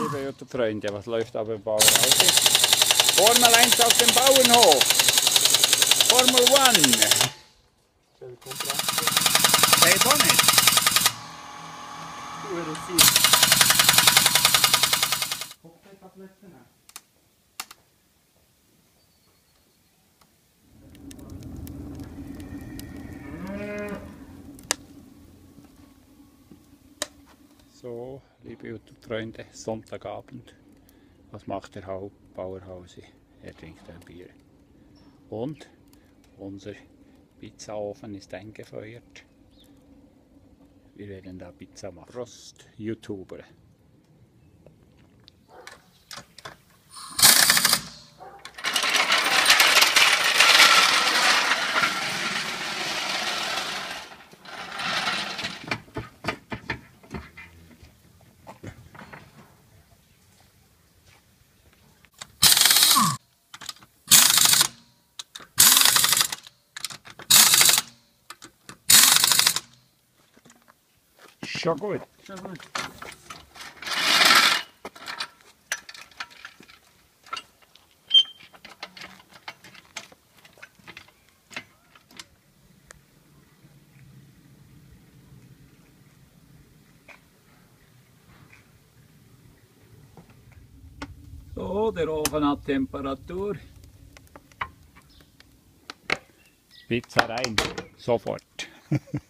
Liebe YouTube-Freunde, was läuft da beim Bauernhaus? Formel 1 auf dem Bauernhof! Formel 1! Hey, Bonnet! So, liebe YouTube-Freunde, Sonntagabend. Was macht der Hauptbauerhause? Er trinkt ein Bier. Und unser Pizzaofen ist eingefeuert. Wir werden da Pizza machen. Prost, Schon gut. Schon gut. So, der Ofen hat Temperatur. Pizza rein, sofort.